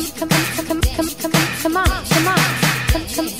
come, come, come, come, come, come, come on, come on, come, come.